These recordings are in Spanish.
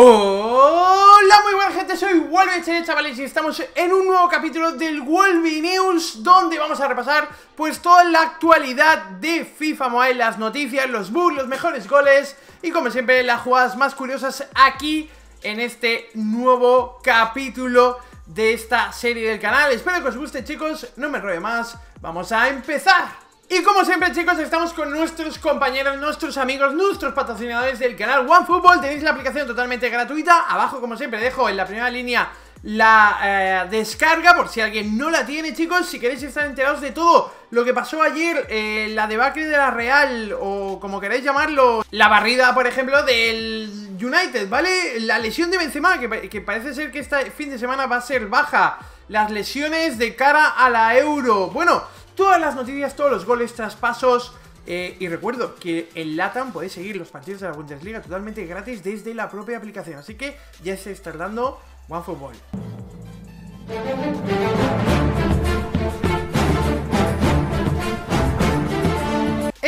Hola, muy buena gente, soy Wolverine, chavales, y estamos en un nuevo capítulo del Wolby News Donde vamos a repasar, pues, toda la actualidad de FIFA Mobile Las noticias, los bugs, los mejores goles Y como siempre, las jugadas más curiosas aquí en este nuevo capítulo de esta serie del canal. Espero que os guste, chicos, no me robe más, vamos a empezar y como siempre chicos, estamos con nuestros compañeros, nuestros amigos, nuestros patrocinadores del canal OneFootball. Tenéis la aplicación totalmente gratuita. Abajo como siempre dejo en la primera línea la eh, descarga por si alguien no la tiene chicos. Si queréis estar enterados de todo lo que pasó ayer, eh, la debacle de la Real o como queréis llamarlo La barrida por ejemplo del United, ¿vale? La lesión de Benzema que, que parece ser que este fin de semana va a ser baja. Las lesiones de cara a la Euro. Bueno todas las noticias, todos los goles, traspasos. Eh, y recuerdo que en LATAM podéis seguir los partidos de la Bundesliga totalmente gratis desde la propia aplicación. Así que ya se está dando OneFootball.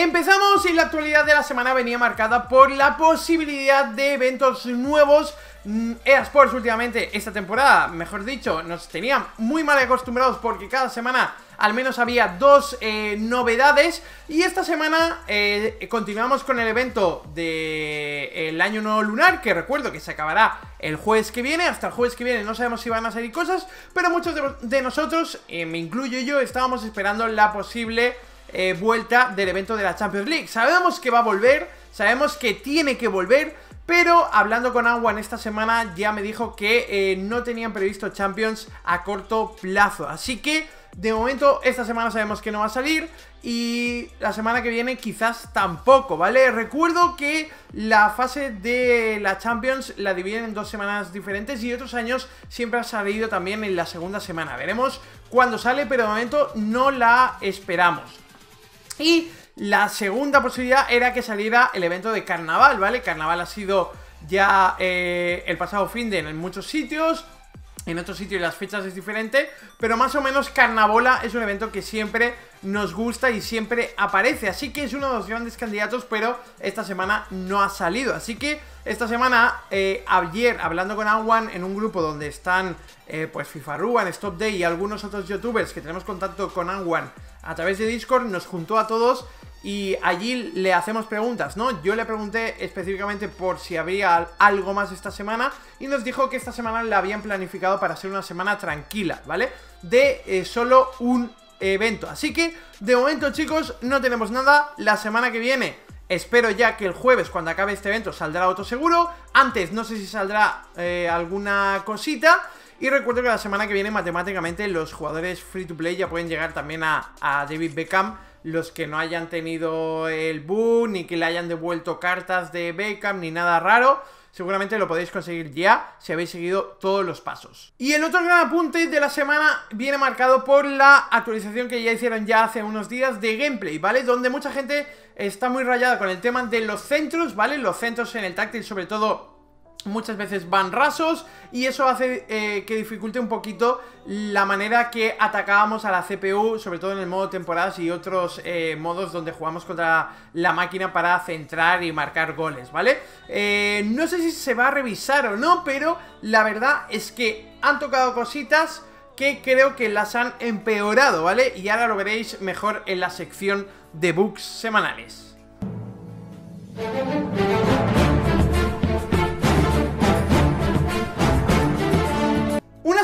Empezamos y la actualidad de la semana venía marcada por la posibilidad de eventos nuevos. Mm, Sports últimamente, esta temporada, mejor dicho, nos tenían muy mal acostumbrados porque cada semana al menos había dos eh, novedades. Y esta semana eh, continuamos con el evento del Año Nuevo Lunar, que recuerdo que se acabará el jueves que viene, hasta el jueves que viene no sabemos si van a salir cosas, pero muchos de, nosotros, eh, me incluyo yo, estábamos esperando la posible vuelta del evento de la Champions League. Sabemos que va a volver, sabemos que tiene que volver, pero hablando con Agua en esta semana ya me dijo que eh, no tenían previsto Champions a corto plazo. Así que de momento esta semana sabemos que no va a salir y la semana que viene quizás tampoco, ¿vale? Recuerdo que la fase de la Champions la dividen en dos semanas diferentes y otros años siempre ha salido también en la segunda semana. Veremos cuándo sale, pero de momento no la esperamos. Y la segunda posibilidad era que saliera el evento de carnaval, ¿vale? Carnaval ha sido ya eh, el pasado fin de en muchos sitios en otros sitios las fechas es diferente, pero más o menos Carnavola es un evento que siempre nos gusta y siempre aparece, así que es uno de los grandes candidatos, pero esta semana no ha salido, así que esta semana, eh, ayer hablando con Anwan en un grupo donde están eh, pues Stop Day y algunos otros youtubers que tenemos contacto con Anwan a través de Discord, nos juntó a todos y allí le hacemos preguntas, ¿no? Yo le pregunté específicamente por si había algo más esta semana y nos dijo que esta semana la habían planificado para ser una semana tranquila, ¿vale? De eh, solo un evento. Así que, de momento, chicos, no tenemos nada. La semana que viene espero ya que el jueves, cuando acabe este evento, saldrá otro seguro. Antes, no sé si saldrá eh, alguna cosita. Y recuerdo que la semana que viene, matemáticamente, los jugadores free to play ya pueden llegar también a, a David Beckham los que no hayan tenido el boom, ni que le hayan devuelto cartas de Beckham, ni nada raro. Seguramente lo podéis conseguir ya si habéis seguido todos los pasos. Y el otro gran apunte de la semana viene marcado por la actualización que ya hicieron ya hace unos días de gameplay, ¿vale? Donde mucha gente está muy rayada con el tema de los centros, ¿vale? Los centros en el táctil sobre todo muchas veces van rasos y eso hace eh, que dificulte un poquito la manera que atacábamos a la CPU, sobre todo en el modo temporadas y otros eh, modos donde jugamos contra la máquina para centrar y marcar goles, ¿vale? Eh, no sé si se va a revisar o no, pero la verdad es que han tocado cositas que creo que las han empeorado, ¿vale? Y ahora lo veréis mejor en la sección de bugs semanales.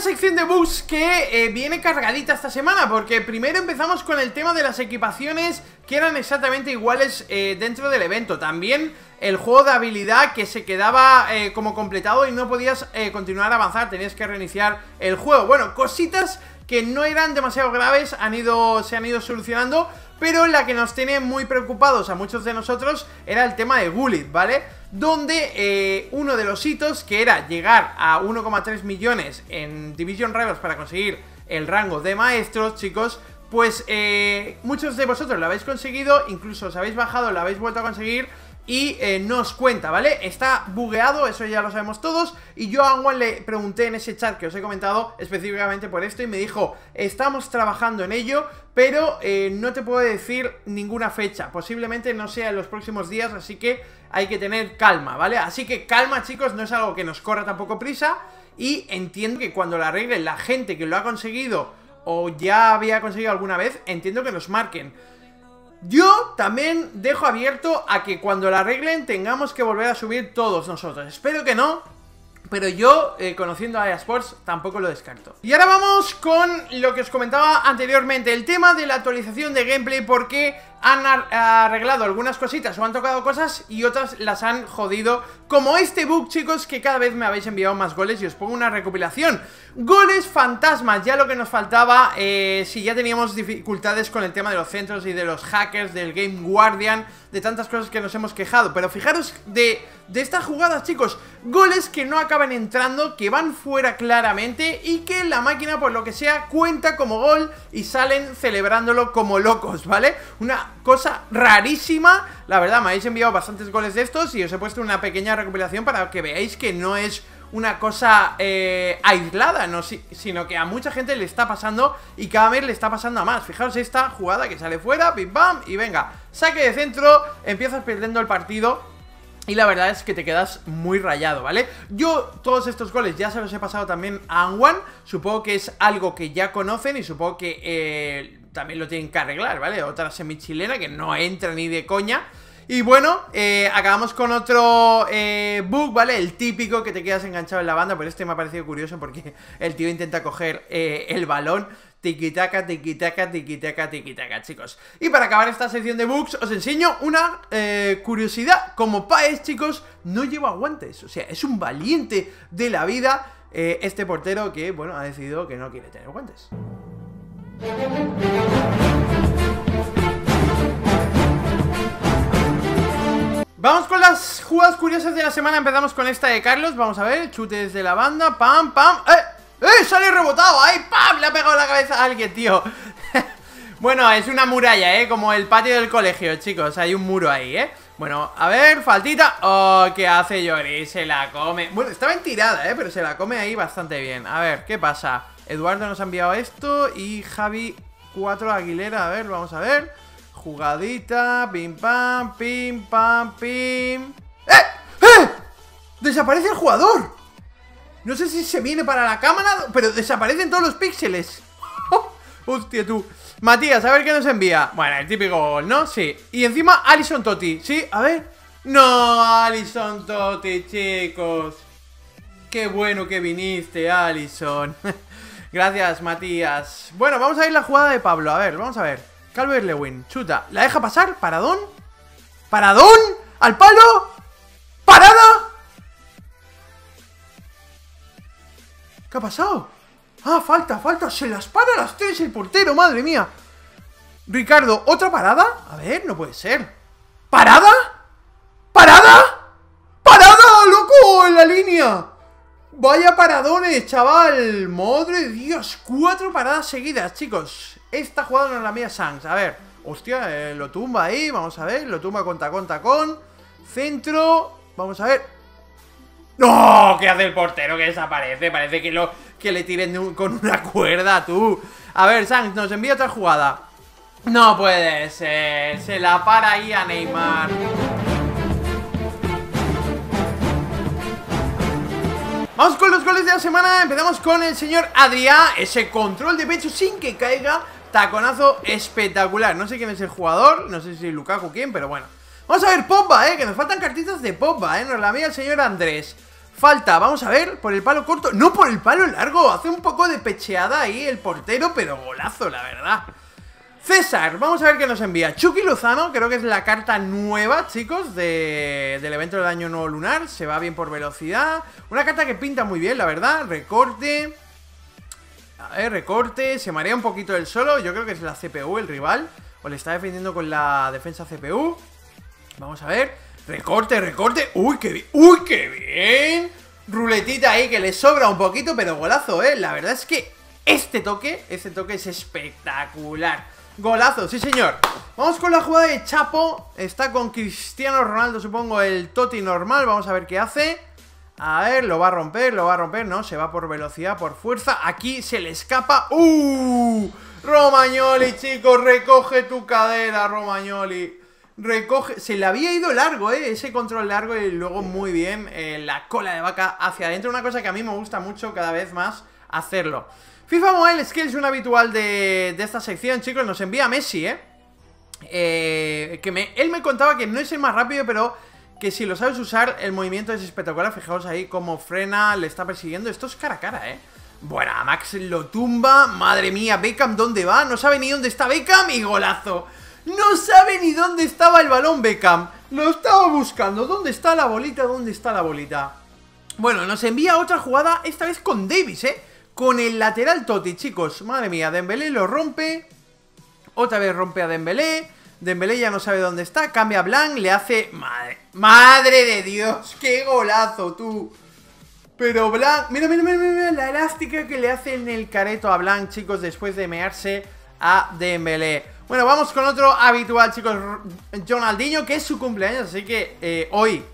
Sección de bugs que eh, viene cargadita esta semana Porque primero empezamos con el tema de las equipaciones Que eran exactamente iguales eh, dentro del evento También el juego de habilidad que se quedaba eh, como completado Y no podías continuar a avanzar Tenías que reiniciar el juego Bueno, cositas que no eran demasiado graves han ido, se han ido solucionando Pero la que nos tiene muy preocupados a muchos de nosotros Era el tema de Gullit, ¿vale? Donde eh, uno de los hitos, que era llegar a 1,3 millones en Division Rivals para conseguir el rango de maestros, chicos, pues eh, muchos de vosotros lo habéis conseguido, incluso os habéis bajado, lo habéis vuelto a conseguir, y eh, nos cuenta, ¿vale? Está bugueado, eso ya lo sabemos todos Y yo a le pregunté en ese chat que os he comentado específicamente por esto Y me dijo, estamos trabajando en ello Pero eh, no te puedo decir ninguna fecha Posiblemente no sea en los próximos días, así que hay que tener calma, ¿vale? Así que calma chicos, no es algo que nos corra tampoco prisa Y entiendo que cuando lo arreglen la gente que lo ha conseguido O ya había conseguido alguna vez, entiendo que nos marquen yo también dejo abierto a que cuando la arreglen tengamos que volver a subir todos nosotros. Espero que no, pero yo, eh, conociendo a EA Sports, tampoco lo descarto. Y ahora vamos con lo que os comentaba anteriormente, el tema de la actualización de gameplay, porque han arreglado algunas cositas o han tocado cosas y otras las han jodido. Como este bug, chicos, que cada vez me habéis enviado más goles y os pongo una recopilación. Goles fantasmas, ya lo que nos faltaba, eh, si ya teníamos dificultades con el tema de los centros y de los hackers, del Game Guardian, de tantas cosas que nos hemos quejado. Pero fijaros de, de estas jugadas, chicos, goles que no acaban entrando, que van fuera claramente y que la máquina, por lo que sea, cuenta como gol y salen celebrándolo como locos, ¿vale? Una cosa rarísima, la verdad, me habéis enviado bastantes goles de estos y os he puesto una pequeña recopilación para que veáis que no es una cosa eh, aislada, no, sino que a mucha gente le está pasando y cada vez le está pasando a más. Fijaos esta jugada que sale fuera, pim pam, y venga, saque de centro, empiezas perdiendo el partido y la verdad es que te quedas muy rayado, ¿vale? Yo todos estos goles ya se los he pasado también a Anwan Supongo que es algo que ya conocen y supongo que eh, también lo tienen que arreglar, ¿vale? Otra semi-chilena que no entra ni de coña. Y bueno, eh, acabamos con otro eh, bug, ¿vale? El típico que te quedas enganchado en la banda, pero este me ha parecido curioso porque el tío intenta coger eh, el balón. Tiki-taka, tiki-taka, tiki-taka, tiki-taka, chicos. Y para acabar esta sección de bugs os enseño una eh, curiosidad. Como Paez, chicos, no lleva guantes. O sea, es un valiente de la vida Este portero que, bueno, ha decidido que no quiere tener guantes Vamos con las jugadas curiosas de la semana Empezamos con esta de Carlos Vamos a ver, chute desde la banda Pam, pam ¡Eh! ¡Eh! Sale rebotado ¡Ay! ¡Pam! Le ha pegado la cabeza a alguien, tío Bueno, es una muralla, ¿eh? Como el patio del colegio, chicos Hay un muro ahí, ¿eh? Bueno, a ver, faltita Oh, ¿qué hace Yori? Se la come Bueno, estaba en tirada, ¿eh? Pero se la come ahí bastante bien A ver, ¿qué pasa? Eduardo nos ha enviado esto Y Javi 4 Aguilera A ver, vamos a ver Jugadita, pim pam, pim pam, pim. ¡Eh! ¡Eh! ¡Desaparece el jugador! No sé si se viene para la cámara, pero desaparecen todos los píxeles. Hostia, tú. Matías, a ver qué nos envía. Bueno, el típico gol, ¿no? Sí. Y encima Alison Totti. Sí, a ver. No, Alison Totti, chicos. Qué bueno que viniste, Alison. Gracias, Matías. Bueno, vamos a ir la jugada de Pablo. A ver, vamos a ver. Calvert Lewin, chuta. ¿La deja pasar? ¿Paradón? ¿Paradón? ¿Al palo? ¿Parada? ¿Qué ha pasado? Ah, falta, falta. Se las para las tres el portero, madre mía. Ricardo, ¿otra parada? A ver, no puede ser. ¿Parada? ¡Parada, loco! En la línea. Vaya paradones, chaval. Madre de Dios. Cuatro paradas seguidas, chicos. Esta jugada no es la mía Sanz. A ver. Hostia, eh, lo tumba ahí. Vamos a ver. Lo tumba con tacón, tacón. Centro. Vamos a ver. ¡No! ¿Qué hace el portero que desaparece? Parece que, lo, que le tiren con una cuerda, tú. A ver, Sanz, nos envía otra jugada. No puede ser. Se la para ahí a Neymar. Vamos con los goles de la semana. Empezamos con el señor Adrián. Ese control de pecho sin que caiga Taconazo espectacular. No sé quién es el jugador, no sé si Lukaku quién, pero bueno. Vamos a ver Pogba, eh, que nos faltan cartitas de Pogba, eh. Nos la mía el señor Andrés. Falta, vamos a ver, por el palo corto. No por el palo largo, hace un poco de pecheada ahí el portero, pero golazo, la verdad. César, vamos a ver qué nos envía. Chucky Lozano, creo que es la carta nueva, chicos Del evento del año nuevo lunar. Se va bien por velocidad. Una carta que pinta muy bien, la verdad. Recorte. A ver, recorte, se marea un poquito el solo. Yo creo que es la CPU el rival. O le está defendiendo con la defensa CPU Vamos a ver. Recorte, recorte, uy, qué bien Uy, qué bien. Ruletita ahí que le sobra un poquito, pero golazo, eh La verdad es que este toque, este toque es espectacular Golazo, sí señor. Vamos con la jugada de Chapo. Está con Cristiano Ronaldo, supongo, el Toti normal. Vamos a ver qué hace. A ver, lo va a romper, lo va a romper. No, se va por velocidad, por fuerza. Aquí se le escapa. ¡Uh! Romagnoli, chicos, recoge tu cadera, Romagnoli. Recoge, se le había ido largo, ¿eh? Ese control largo y luego muy bien eh, La cola de vaca hacia adentro. Una cosa que a mí me gusta mucho cada vez más hacerlo FIFA Mobile Skills, un habitual de, esta sección, chicos, nos envía Messi, ¿eh? eh que él me contaba que no es el más rápido, pero que si lo sabes usar, el movimiento es espectacular. Fijaos ahí cómo frena, le está persiguiendo. Esto es cara a cara, ¿eh? Bueno, Max lo tumba. Madre mía, Beckham, ¿dónde va? No sabe ni dónde está Beckham y golazo. No sabe ni dónde estaba el balón Beckham. Lo estaba buscando. ¿Dónde está la bolita? ¿Dónde está la bolita? Bueno, nos envía otra jugada, esta vez con Davis, ¿eh? Con el lateral Toti, chicos. Madre mía, Dembélé lo rompe. Otra vez rompe a Dembélé. Dembélé ya no sabe dónde está. Cambia a Blanc, le hace... Madre, madre de Dios, qué golazo, tú. Pero Blanc... Mira, mira, mira, mira, la elástica que le hace en el careto a Blanc, chicos, después de mearse a Dembélé. Bueno, vamos con otro habitual, chicos, Ronaldinho, que es su cumpleaños, así que eh, hoy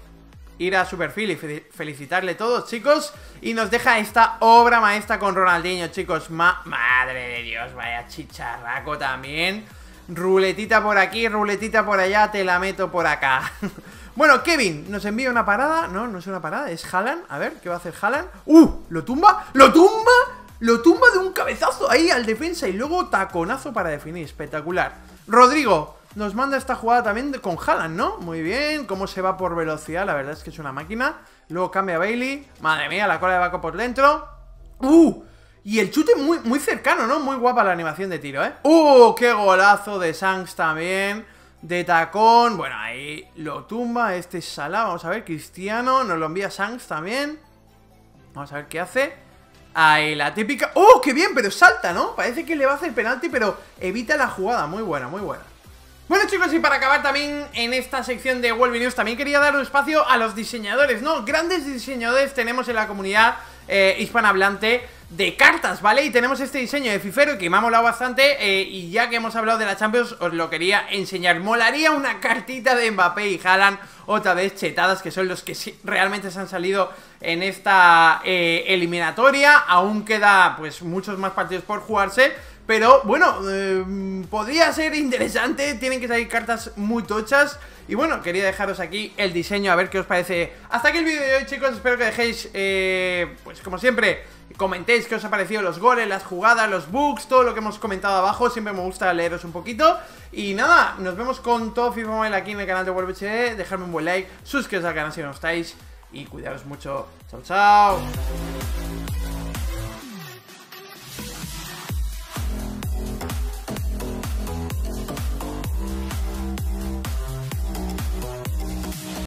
ir a su perfil y felicitarle todos, chicos. Y nos deja esta obra maestra con Ronaldinho, chicos. Madre de Dios, vaya chicharraco también. Ruletita por aquí, ruletita por allá, te la meto por acá. bueno, Kevin nos envía una parada. No, no es una parada, es Haaland. A ver, ¿qué va a hacer Haaland? ¡Uh! ¿Lo tumba? ¿Lo tumba? Lo tumba de un cabezazo ahí al defensa y luego taconazo para definir. Espectacular. Rodrigo, nos manda esta jugada también con Haaland, ¿no? Muy bien, cómo se va por velocidad, la verdad es que es una máquina Luego cambia a Bailey Madre mía, la cola de Baco por dentro ¡Uh! Y el chute muy, muy cercano, ¿no? Muy guapa la animación de tiro, ¿eh? ¡Uh! ¡Qué golazo de Sanks también! De tacón, bueno, ahí lo tumba Este es Salah, vamos a ver, Cristiano Nos lo envía Sanks también Vamos a ver qué hace Ahí, la típica... ¡Oh, qué bien! Pero salta, ¿no? Parece que le va a hacer penalti, pero evita la jugada Muy buena, muy buena bueno chicos, y para acabar también en esta sección de Wolby News También quería dar un espacio a los diseñadores, ¿no? Grandes diseñadores tenemos en la comunidad eh, hispanohablante de cartas, ¿vale? Y tenemos este diseño de Fifero que me ha molado bastante eh, Y ya que hemos hablado de la Champions, os lo quería enseñar Molaría una cartita de Mbappé y Haaland Otra vez chetadas, que son los que realmente se han salido en esta eh, eliminatoria Aún queda, pues, muchos más partidos por jugarse pero bueno, eh, podría ser interesante Tienen que salir cartas muy tochas. Y bueno, quería dejaros aquí el diseño A ver qué os parece. Hasta aquí el vídeo de hoy chicos Espero que dejéis, eh, pues como siempre Comentéis qué os ha parecido los goles, las jugadas, los bugs Todo lo que hemos comentado abajo. Siempre me gusta leeros un poquito. Y nada, nos vemos con todo FIFA Mobile aquí en el canal de WHD Dejadme un buen like, suscribiros al canal si no estáis. Y cuidaros mucho. Chao, chao